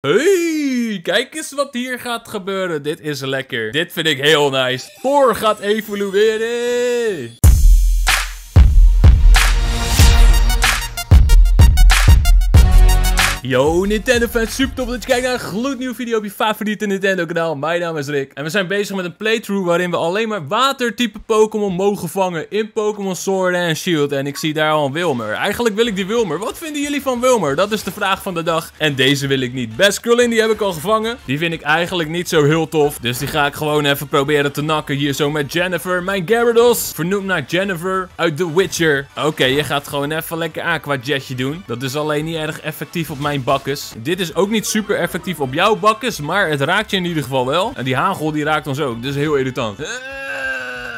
Hey, kijk eens wat hier gaat gebeuren. Dit is lekker. Dit vind ik heel nice. Thor gaat evolueren. Yo, Nintendo fans, super tof dat je kijkt naar een gloednieuwe video op je favoriete Nintendo kanaal. Mijn naam is Rick en we zijn bezig met een playthrough waarin we alleen maar watertype Pokémon mogen vangen in Pokémon Sword and Shield. En ik zie daar al een Wilmer. Eigenlijk wil ik die Wilmer. Wat vinden jullie van Wilmer? Dat is de vraag van de dag. En deze wil ik niet. Best Krillin, die heb ik al gevangen. Die vind ik eigenlijk niet zo heel tof. Dus die ga ik gewoon even proberen te nakken hier zo met Jennifer. Mijn Gyarados, vernoemd naar Jennifer uit The Witcher. Oké, je gaat gewoon even lekker Aqua Jetje doen. Dat is alleen niet erg effectief op mijn bakkes. Dit is ook niet super effectief op jouw bakkes, maar het raakt je in ieder geval wel. En die hagel die raakt ons ook, dus heel irritant. Eh,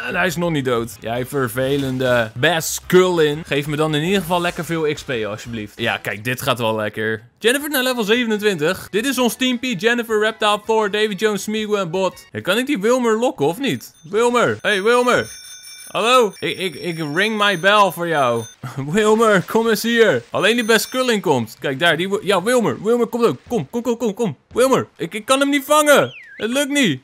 En hij is nog niet dood. Jij vervelende best Skullin. Geef me dan in ieder geval lekker veel XP alsjeblieft. Ja, kijk, dit gaat wel lekker. Jennifer naar level 27. Dit is ons teampie. Jennifer, Reptile, Thor, David Jones, Smeagol en Bot. Kan ik die Wilmer lokken of niet? Wilmer. Hey, Wilmer. Hallo? Ik, ik, ik ring my bell voor jou. Wilmer, kom eens hier. Alleen die best Krulling komt. Kijk daar, die... Ja, Wilmer. Wilmer, kom ook. Kom, kom, kom, kom, kom. Wilmer, ik, ik kan hem niet vangen. Het lukt niet.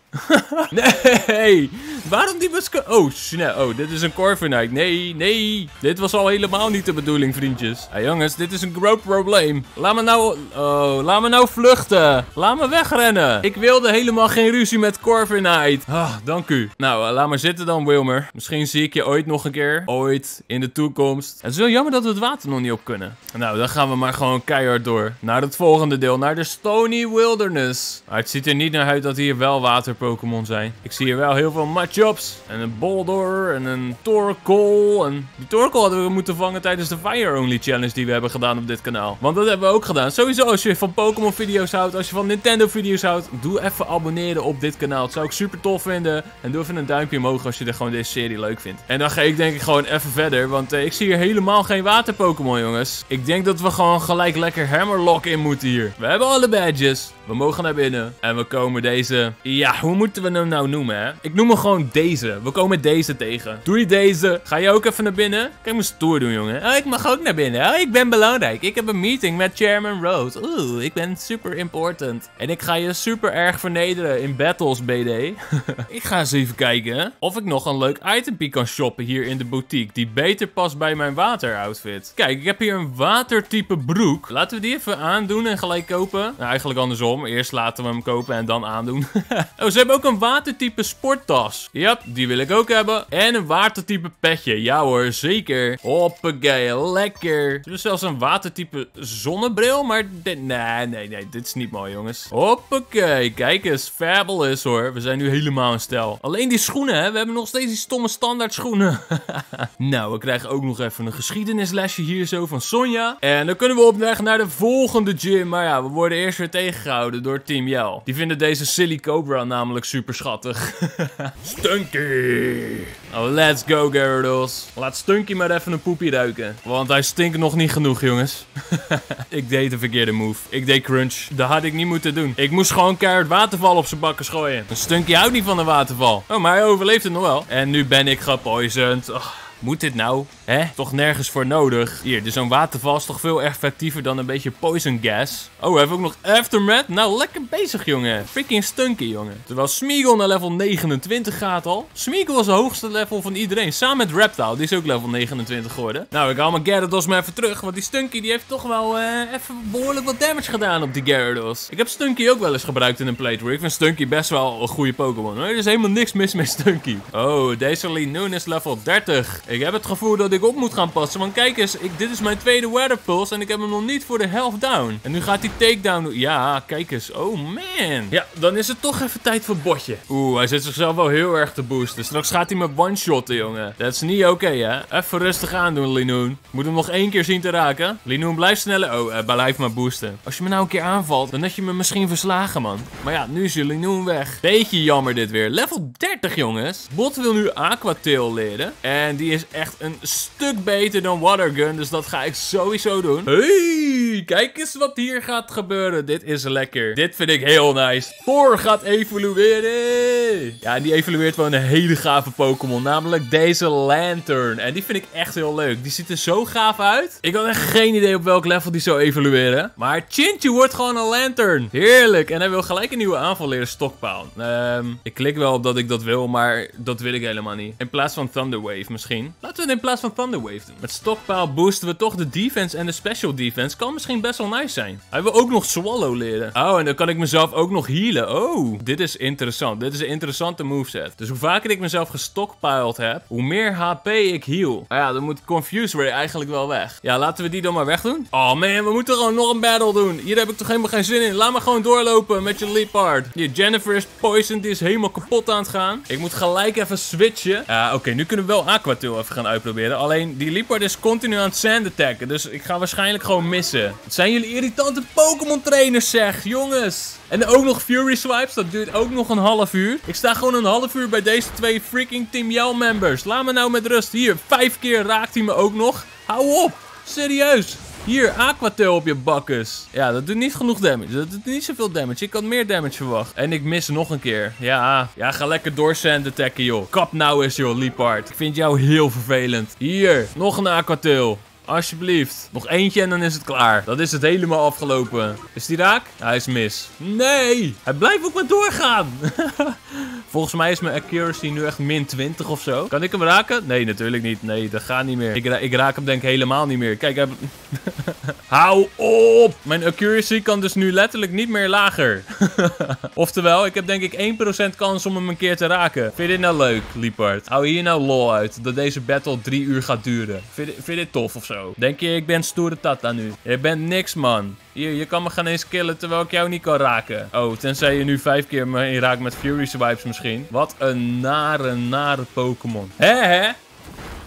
nee. Waarom die Krulling? Oh, snap. Oh, dit is een Corviknight. Nee, nee. Dit was al helemaal niet de bedoeling, vriendjes. Hey, jongens, dit is een groot probleem. Laat me nou... Oh, laat me nou vluchten. Laat me wegrennen. Ik wilde helemaal geen ruzie met Corviknight. Ah, dank u. Nou, eh, laat maar zitten dan, Wilmer. Misschien zie ik je ooit nog een keer. Ooit, in de toekomst. Het is wel jammer dat we het water nog niet op kunnen. Nou, dan gaan we maar gewoon keihard door. Naar het volgende deel, naar de Stony Wilderness. Het ziet er niet naar uit dat hier wel water-Pokémon zijn. Ik zie hier wel heel veel Machops. En een Boldor en een Torkoal. En die Torkoal hadden we moeten vangen tijdens de Fire Only Challenge die we hebben gedaan op dit kanaal. Want dat hebben we ook gedaan. Sowieso als je van Pokémon video's houdt, als je van Nintendo video's houdt, doe even abonneren op dit kanaal. Dat zou ik super tof vinden. En doe even een duimpje omhoog als je er gewoon deze serie leuk vindt. En dan ga ik denk ik gewoon even verder, want eh, ik zie hier helemaal geen water Pokémon jongens. Ik denk dat we gewoon gelijk lekker Hammerlock in moeten hier. We hebben alle badges. We mogen naar binnen. En we komen deze... Ja, hoe moeten we hem nou noemen, hè? Ik noem hem gewoon deze. We komen deze tegen. Doei deze. Ga je ook even naar binnen? Kijk me stoer doen, jongen. Oh, ik mag ook naar binnen. Oh, ik ben belangrijk. Ik heb een meeting met Chairman Rose. Oeh, ik ben super important. En ik ga je super erg vernederen in battles, BD. ik ga eens even kijken of ik nog een leuk itempie kan shoppen hier in de boutique. Die beter past bij mijn wateroutfit. Kijk, ik heb hier een watertype broek. Laten we die even aandoen en gelijk kopen. Nou, eigenlijk andersom. Eerst laten we hem kopen en dan aandoen. oh, ze hebben ook een watertype sporttas. Ja, die wil ik ook hebben. En een watertype petje. Ja hoor, zeker. Hoppakee, lekker. Ze zelfs een watertype zonnebril, maar. Nee, nee, nee, dit is niet mooi, jongens. Hoppakee, kijk eens. Fabulous hoor. We zijn nu helemaal in stijl. Alleen die schoenen, hè. We hebben nog steeds die stomme standaard schoenen. nou, we krijgen ook nog even een geschiedenislesje hier zo van Sonja. En dan kunnen we op weg naar de volgende gym. Maar ja, we worden eerst weer tegengehouden door Team Yell. Die vinden deze Silly Cobra namelijk super schattig. Stunky. Oh, let's go, Gyarados. Laat Stunky maar even een poepie ruiken. Want hij stinkt nog niet genoeg, jongens. ik deed de verkeerde move. Ik deed crunch. Dat had ik niet moeten doen. Ik moest gewoon keihard waterval op zijn bakken gooien. Een Stunky houdt niet van een waterval. Oh, maar hij overleeft het nog wel. En nu ben ik gepoisoned. Oh. Moet dit nou? Hè? Toch nergens voor nodig. Hier, dus zo'n waterval is toch veel effectiever dan een beetje poison gas. Oh, we hebben ook nog Aftermath. Nou, lekker bezig, jongen. Freaking stunky, jongen. Terwijl Smeagol naar level 29 gaat al. Smeagol is het hoogste level van iedereen. Samen met Reptile. Die is ook level 29 geworden. Nou, ik haal mijn Gyarados maar even terug. Want die Stunky die heeft toch wel eh, even behoorlijk wat damage gedaan op die Gyarados. Ik heb Stunky ook wel eens gebruikt in een playthrough. Ik vind Stunky best wel een goede Pokémon. Er is helemaal niks mis met Stunky. Oh, deze Linoon is level 30. Ik heb het gevoel dat ik op moet gaan passen. Want kijk eens, ik, dit is mijn tweede Weather Pulse. En ik heb hem nog niet voor de helft down. En nu gaat hij takedown doen. Ja, kijk eens. Oh man. Ja, dan is het toch even tijd voor Botje. Oeh, hij zit zichzelf wel heel erg te boosten. Straks gaat hij me one-shotten, jongen. Dat is niet oké, hè. Even rustig aandoen, Linoon. Moet hem nog één keer zien te raken. Linoon, blijf sneller. Oh, uh, blijf maar boosten. Als je me nou een keer aanvalt, dan had je me misschien verslagen, man. Maar ja, nu is je Linoon weg. Beetje jammer dit weer. Level 30, jongens. Bot wil nu Aqua Tail leren. En die is echt een stuk beter dan Watergun. Dus dat ga ik sowieso doen. Hey, kijk eens wat hier gaat gebeuren. Dit is lekker. Dit vind ik heel nice. Thor gaat evolueren. Ja, die evolueert wel een hele gave Pokémon. Namelijk deze Lantern. En die vind ik echt heel leuk. Die ziet er zo gaaf uit. Ik had echt geen idee op welk level die zou evolueren. Maar Chinchu wordt gewoon een Lantern. Heerlijk. En hij wil gelijk een nieuwe aanval leren. Stockpile. Ehm, ik klik wel op dat ik dat wil, maar dat wil ik helemaal niet. In plaats van Thunderwave misschien. Laten we het in plaats van Thunderwave doen. Met Stockpile boosten we toch de defense en de special defense. Kan misschien best wel nice zijn. Hij wil ook nog Swallow leren. Oh, en dan kan ik mezelf ook nog healen. Oh, dit is interessant. Dit is een interessante moveset. Dus hoe vaker ik mezelf gestockpiled heb, hoe meer HP ik heal. Ah ja, dan moet Confuse Ray eigenlijk wel weg. Ja, laten we die dan maar wegdoen. Oh man, we moeten gewoon nog een battle doen. Hier heb ik toch helemaal geen zin in. Laat me gewoon doorlopen met je Leopard. Hier, Jennifer is poisoned. Die is helemaal kapot aan het gaan. Ik moet gelijk even switchen. Ja, oké, nu kunnen we wel Even gaan uitproberen. Alleen, die Leopard is continu aan het sand attacken. Dus ik ga waarschijnlijk gewoon missen. Het zijn jullie irritante Pokémon trainers, zeg. Jongens. En ook nog Fury Swipes. Dat duurt ook nog een half uur. Ik sta gewoon een half uur bij deze twee freaking Team Yell members. Laat me nou met rust. Hier, vijf keer raakt hij me ook nog. Hou op. Serieus. Hier, Aquatel op je bakkes. Ja, dat doet niet genoeg damage. Dat doet niet zoveel damage. Ik had meer damage verwacht. En ik mis nog een keer. Ja, ja ga lekker door sand attacken, joh. Kap nou eens, joh, Leopard. Ik vind jou heel vervelend. Hier, nog een Aquatel. Alsjeblieft. Nog eentje en dan is het klaar. Dat is het helemaal afgelopen. Is die raak? hij is mis. Nee! Hij blijft ook maar doorgaan. Volgens mij is mijn accuracy nu echt min 20 of zo. Kan ik hem raken? Nee, natuurlijk niet. Nee, dat gaat niet meer. Ik, ik raak hem denk ik helemaal niet meer. Kijk, hij... Hou op! Mijn accuracy kan dus nu letterlijk niet meer lager. Oftewel, ik heb denk ik 1% kans om hem een keer te raken. Vind je dit nou leuk, Liepard? Hou hier nou lol uit dat deze battle drie uur gaat duren. Vind je, dit tof of zo? Denk je, ik ben stoere tata nu? Je bent niks, man. Hier, je kan me geen eens killen terwijl ik jou niet kan raken. Oh, tenzij je nu vijf keer me raakt met Fury Swipes misschien. Wat een nare, nare Pokémon. Hè, hè?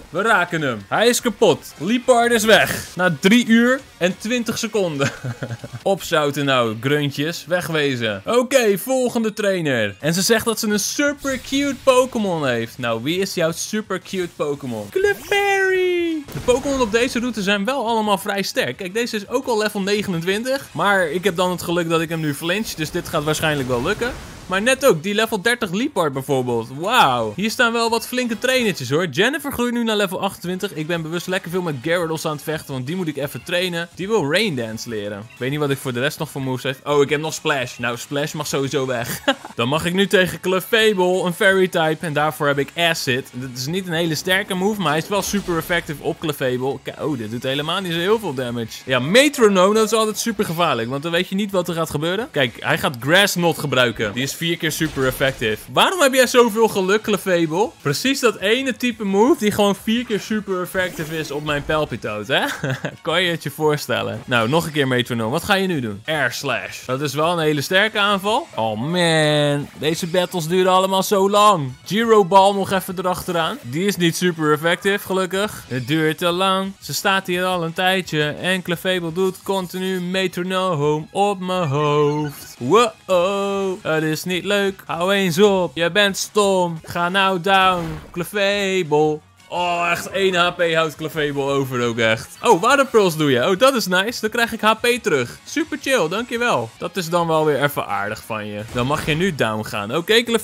We raken hem. Hij is kapot. Liepard is weg. Na 3 uur en 20 seconden. Opzouten nou, gruntjes. Wegwezen. Oké, volgende trainer. En ze zegt dat ze een super cute Pokémon heeft. Nou, wie is jouw super cute Pokémon? Clefairy. De Pokémon op deze route zijn wel allemaal vrij sterk. Kijk, deze is ook al level 29. Maar ik heb dan het geluk dat ik hem nu flinch. Dus dit gaat waarschijnlijk wel lukken. Maar net ook, die level 30 Leopard bijvoorbeeld. Wauw. Hier staan wel wat flinke trainertjes hoor. Jennifer groeit nu naar level 28. Ik ben bewust lekker veel met Gyarados aan het vechten, want die moet ik even trainen. Die wil Rain Dance leren. Ik weet niet wat ik voor de rest nog voor moves heb. Oh, ik heb nog Splash. Nou, Splash mag sowieso weg. Dan mag ik nu tegen Clefable, een Fairy type. En daarvoor heb ik Acid. Dit is niet een hele sterke move, maar hij is wel super effectief op Clefable. Oh, dit doet helemaal niet zo heel veel damage. Ja, Metronome, dat is altijd super gevaarlijk, want dan weet je niet wat er gaat gebeuren. Kijk, hij gaat Grass Knot gebruiken. Die is vier keer super effectief. Waarom heb jij zoveel geluk, Clefable? Precies dat ene type move die gewoon vier keer super effectief is op mijn Palpitoad, hè? kan je het je voorstellen? Nou, nog een keer metronome. Wat ga je nu doen? Air Slash. Dat is wel een hele sterke aanval. Oh man, deze battles duren allemaal zo lang. Giro Ball nog even erachteraan. Die is niet super effectief, gelukkig. Het duurt te lang. Ze staat hier al een tijdje. En Clefable doet continu metronome op mijn hoofd. Wow, het is niet leuk. Hou eens op, je bent stom. Ga nou down, Clefable. Oh, echt 1 HP houdt Clefable over ook echt. Oh, Waterpearls doe je. Oh, dat is nice. Dan krijg ik HP terug. Super chill, dankjewel. Dat is dan wel weer even aardig van je. Dan mag je nu down gaan. Oké, okay.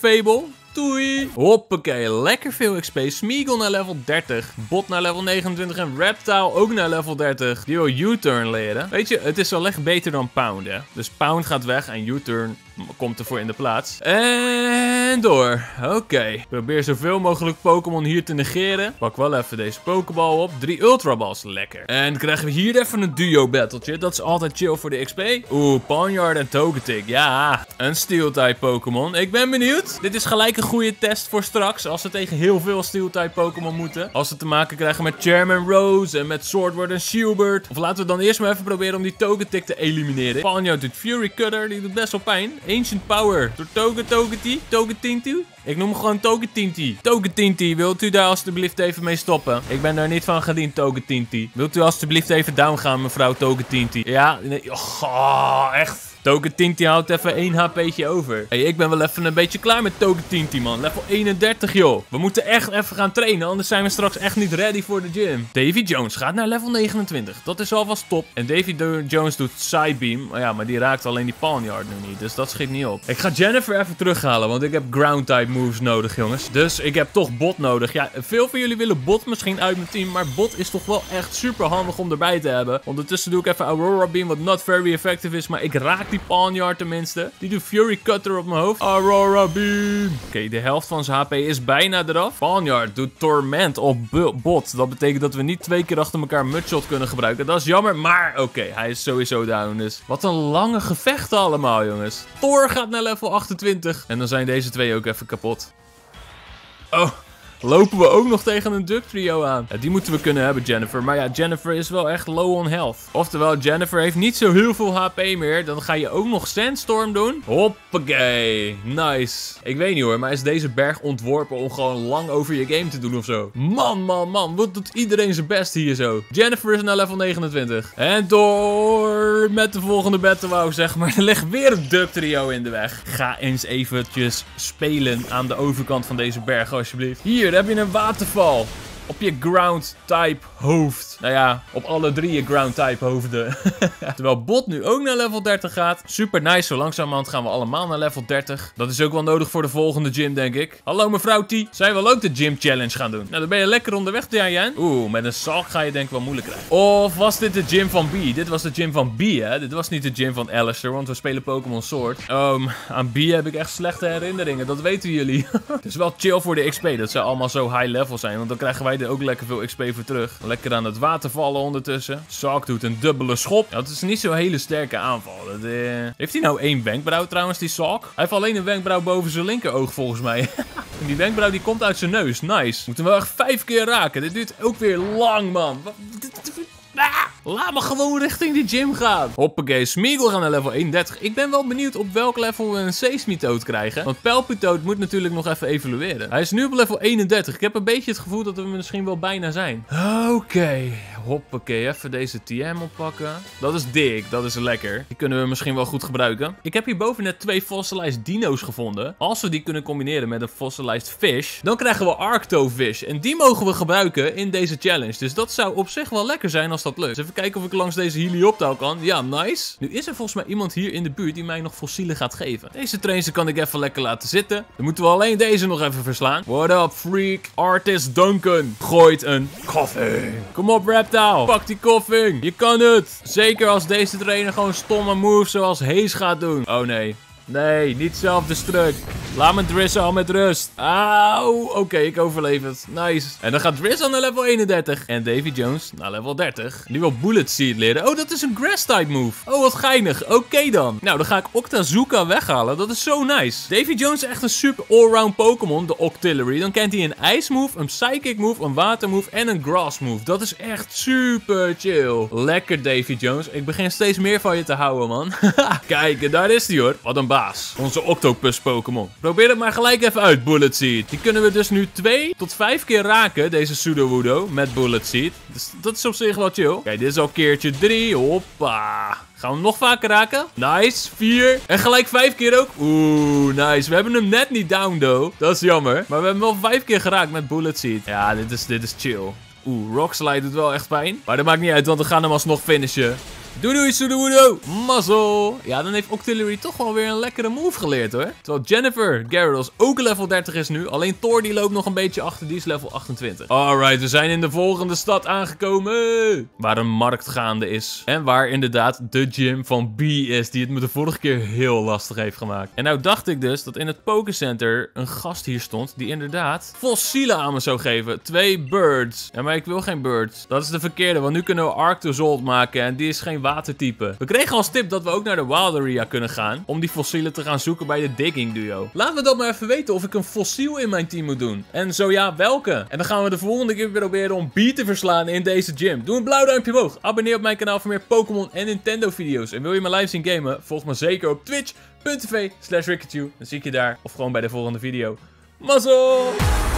Doei! Hoppakee, lekker veel XP. Smeagol naar level 30. Bot naar level 29 en Reptile ook naar level 30. Die wil U-turn leren. Weet je, het is wel echt beter dan Pound, hè. Dus Pound gaat weg en U-turn komt ervoor in de plaats. En door. Oké. Probeer zoveel mogelijk Pokémon hier te negeren. Pak wel even deze Pokéball op. Drie Ultra Balls. Lekker. En krijgen we hier even een duo battletje. Dat is altijd chill voor de XP. Oeh, Ponyard en Togetic. Ja, een Steel-type Pokémon. Ik ben benieuwd. Dit is gelijk een goede test voor straks. Als we tegen heel veel Steel-type Pokémon moeten. Als we te maken krijgen met Chairman Rose en met Swordward en Shieldbird. Of laten we dan eerst maar even proberen om die Togetic te elimineren. Ponyard doet Fury Cutter. Die doet best wel pijn. Ancient Power door Toga Togeti. Togetintu. Ik noem hem gewoon Togetinti. Togetinti, wilt u daar alstublieft even mee stoppen? Ik ben daar niet van gediend, Togetinti. Wilt u alstublieft even down gaan, mevrouw Togetinti? Ja, nee. Oh, echt. Token Tinti houdt even 1 HP'tje over. hey, ik ben wel even een beetje klaar met Token Tinti, man. Level 31, joh. We moeten echt even gaan trainen, anders zijn we straks echt niet ready voor de gym. Davy Jones gaat naar level 29. Dat is alvast top. En Davy Jones doet Sidebeam. Maar ja, maar die raakt alleen die Palnyard nu niet. Dus dat schiet niet op. Ik ga Jennifer even terughalen, want ik heb ground-type moves nodig, jongens. Dus ik heb toch bot nodig. Ja, veel van jullie willen bot misschien uit mijn team. Maar bot is toch wel echt super handig om erbij te hebben. Ondertussen doe ik even Aurora Beam, wat not very effective is. Maar ik raak die Palnyard tenminste. Die doet Fury Cutter op mijn hoofd. Aurora Beam. Oké, de helft van zijn HP is bijna eraf. Palnyard doet Torment op bot. Dat betekent dat we niet twee keer achter elkaar Mudshot kunnen gebruiken. Dat is jammer, maar oké, hij is sowieso down. Dus wat een lange gevechten allemaal, jongens. Thor gaat naar level 28. En dan zijn deze twee ook even kapot. Oh, lopen we ook nog tegen een Duck Trio aan. Die moeten we kunnen hebben, Jennifer. Maar ja, Jennifer is wel echt low on health. Oftewel, Jennifer heeft niet zo heel veel HP meer. Dan ga je ook nog Sandstorm doen. Hoppakee. Nice. Ik weet niet hoor, maar is deze berg ontworpen om gewoon lang over je game te doen of zo? Man, man, man. Wat doet iedereen zijn best hier zo? Jennifer is naar level 29. En door met de volgende battle, zeg maar. Er ligt weer een Duck Trio in de weg. Ga eens eventjes spelen aan de overkant van deze berg, alsjeblieft. Hier, heb je een waterval op je ground type hoofd. Nou ja, op alle drie je ground type hoofden. Terwijl bot nu ook naar level 30 gaat. Super nice, zo langzamerhand gaan we allemaal naar level 30. Dat is ook wel nodig voor de volgende gym, denk ik. Hallo mevrouw T, zij wil ook de gym challenge gaan doen. Nou, dan ben je lekker onderweg, Diane. Oeh, met een salk ga je denk ik wel moeilijk krijgen. Of was dit de gym van B? Dit was de gym van B, hè? Dit was niet de gym van Alistair, want we spelen Pokémon Sword. Um, aan B heb ik echt slechte herinneringen, dat weten jullie. Het is wel chill voor de XP, dat ze allemaal zo high level zijn, want dan krijgen wij ook lekker veel XP voor terug. Lekker aan het water vallen ondertussen. Salk doet een dubbele schop. Dat is niet zo'n hele sterke aanval. Dat, uh... Heeft hij nou één wenkbrauw trouwens, die Salk? Hij heeft alleen een wenkbrauw boven zijn linkeroog volgens mij. en die wenkbrauw die komt uit zijn neus. Nice. Moeten we echt vijf keer raken. Dit duurt ook weer lang, man. Ah! Laat me gewoon richting die gym gaan. Hoppakee, Smeagol gaat naar level 31. Ik ben wel benieuwd op welk level we een Seismitoad krijgen. Want Pelpitoad moet natuurlijk nog even evalueren. Hij is nu op level 31. Ik heb een beetje het gevoel dat we misschien wel bijna zijn. Oké, hoppakee. Even deze TM oppakken. Dat is dik, dat is lekker. Die kunnen we misschien wel goed gebruiken. Ik heb hierboven net twee fossilized dino's gevonden. Als we die kunnen combineren met een fossilized fish, dan krijgen we Arctofish. En die mogen we gebruiken in deze challenge. Dus dat zou op zich wel lekker zijn als dat lukt. Dus even kijken of ik langs deze helioptaal kan. Ja, nice. Nu is er volgens mij iemand hier in de buurt die mij nog fossielen gaat geven. Deze trainster kan ik even lekker laten zitten. Dan moeten we alleen deze nog even verslaan. What up, freak? Artist Duncan gooit een koffing. Kom op, Pak die koffing. Je kan het. Zeker als deze trainer gewoon stomme moves zoals Haze gaat doen. Oh nee. Nee, niet zelfdestruct. Laat me Drizzle al met rust. Auw. Oké, ik overleef het. Nice. En dan gaat Drizzle naar level 31. En Davy Jones naar level 30. Nu wil Bullet Seed leren. Oh, dat is een Grass type move. Oh, wat geinig. Oké dan. Nou, dan ga ik Octazooka weghalen. Dat is zo nice. Davy Jones is echt een super allround Pokémon. De Octillery. Dan kent hij een Ice move, een Psychic move, een Water move en een Grass move. Dat is echt super chill. Lekker Davy Jones. Ik begin steeds meer van je te houden, man. Kijk, daar is hij hoor. Wat een baas. Onze Octopus Pokémon. Probeer het maar gelijk even uit, Bullet Seed. Die kunnen we dus nu twee tot vijf keer raken, deze Sudowoodo, met Bullet Seed. Dus dat is op zich wel chill. Kijk, dit is al keertje drie. Hoppa. Gaan we hem nog vaker raken? Nice. Vier. En gelijk vijf keer ook. Oeh, nice. We hebben hem net niet down, though. Dat is jammer. Maar we hebben wel vijf keer geraakt met Bullet Seed. Ja, dit is, dit is chill. Oeh, Rock Slide doet wel echt pijn. Maar dat maakt niet uit, want we gaan hem alsnog finishen. Doei doei Sudowoodo. Mazzel. Ja, dan heeft Octillery toch wel weer een lekkere move geleerd hoor. Terwijl Jennifer Gyarados ook level 30 is nu. Alleen Thor die loopt nog een beetje achter. Die is level 28. Alright, we zijn in de volgende stad aangekomen. Waar een markt gaande is. En waar inderdaad de gym van B is. Die het me de vorige keer heel lastig heeft gemaakt. En nou dacht ik dus dat in het Pokécenter een gast hier stond. Die inderdaad fossielen aan me zou geven. Twee birds. Ja, maar ik wil geen birds. Dat is de verkeerde. Want nu kunnen we Arctozolt maken. En die is geen watertype. We kregen als tip dat we ook naar de Wild Area kunnen gaan. Om die fossielen te gaan zoeken bij de Digging Duo. Laten we dat maar even weten of ik een fossiel in mijn team moet doen. En zo ja, welke? En dan gaan we de volgende keer proberen om B te verslaan in deze gym. Doe een blauw duimpje omhoog. Abonneer op mijn kanaal voor meer Pokémon en Nintendo video's. En wil je mijn live zien gamen? Volg me zeker op twitch.tv slash Dan zie ik je daar. Of gewoon bij de volgende video. Mazzel!